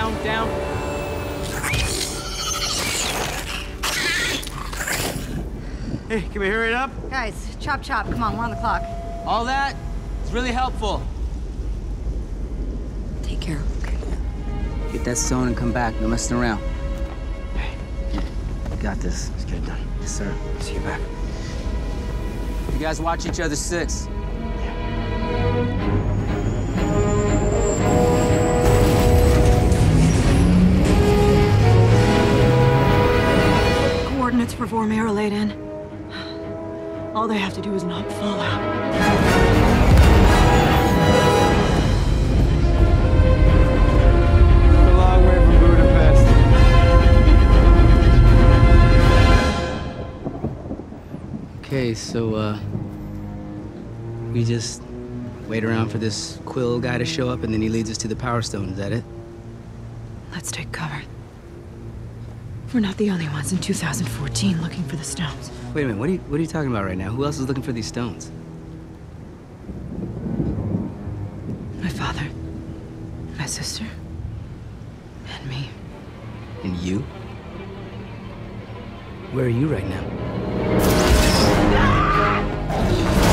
down, down. Hey, can we hurry it up? Guys, chop chop, come on, we're on the clock. All that is really helpful. Take care, okay? Get that stone and come back, no messing around. Hey, you got this. Let's get it done. Yes, sir. See you back. You guys watch each other six. Yeah. For Vormir are laid in. All they have to do is not fall out. A long way from Budapest. Okay, so, uh, we just wait around for this Quill guy to show up and then he leads us to the Power Stone. Is that it? Let's take cover. We're not the only ones in 2014 looking for the stones. Wait a minute. What are you, what are you talking about right now? Who else is looking for these stones? My father, my sister, and me. And you? Where are you right now? You're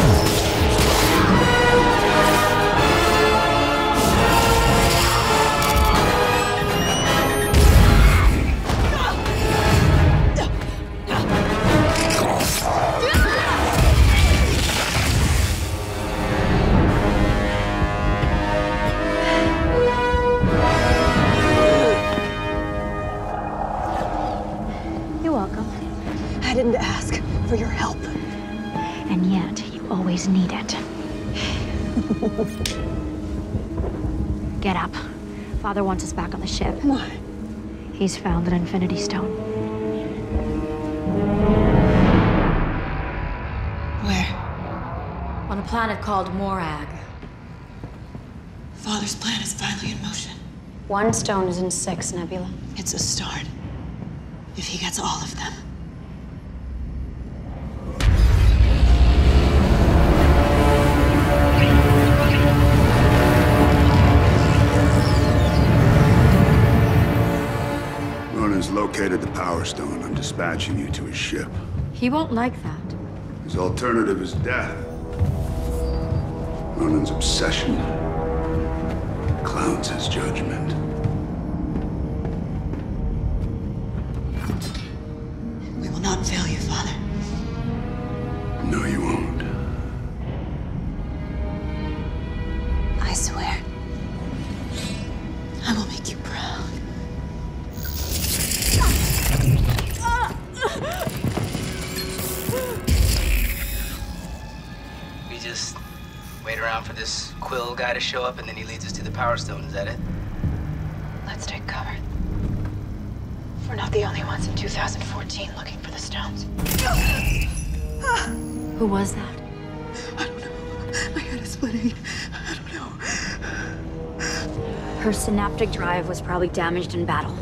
I didn't ask for your help. And yet, you always need it. Get up. Father wants us back on the ship. Why? He's found an Infinity Stone. Where? On a planet called Morag. Father's plan is finally in motion. One stone is in six, Nebula. It's a start. If he gets all of them. Dispatching you to his ship. He won't like that. His alternative is death. Ronan's obsession clouds his judgment. Just wait around for this Quill guy to show up and then he leads us to the Power Stone. Is that it? Let's take cover. We're not the only ones in 2014 looking for the stones. Who was that? I don't know. My head is splitting. I don't know. Her synaptic drive was probably damaged in battle.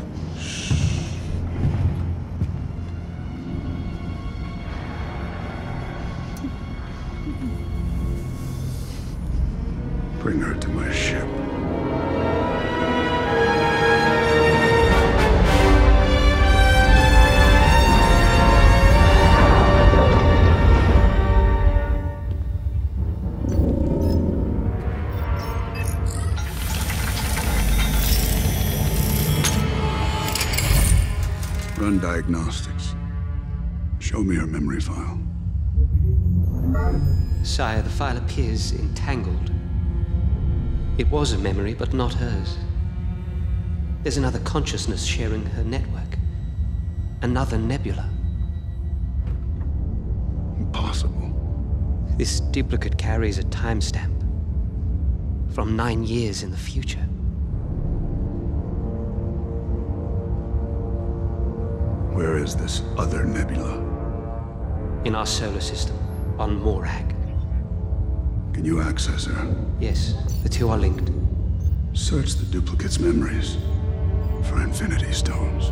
Bring her to my ship. Run diagnostics. Show me her memory file. Sire, the file appears entangled. It was a memory, but not hers. There's another consciousness sharing her network. Another nebula. Impossible. This duplicate carries a timestamp from nine years in the future. Where is this other nebula? In our solar system, on Morag. Can you access her? Yes, the two are linked. Search the duplicate's memories for Infinity Stones.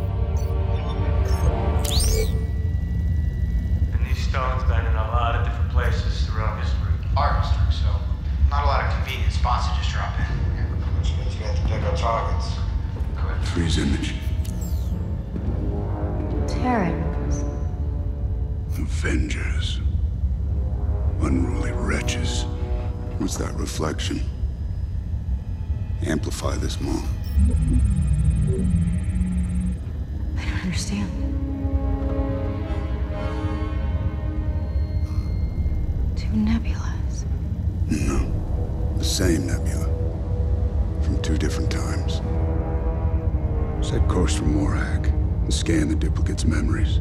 And these stones been in a lot of different places throughout history. Art history, so not a lot of convenient spots to just drop in. Which means you have to pick our targets. Correct. Freeze image. Terrans. The Avengers. Unruly wretches. What's that reflection? Amplify this, Mom. I don't understand. Two nebulas. No. The same nebula. From two different times. Set course for Morag and scan the duplicate's memories.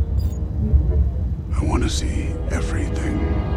I want to see everything.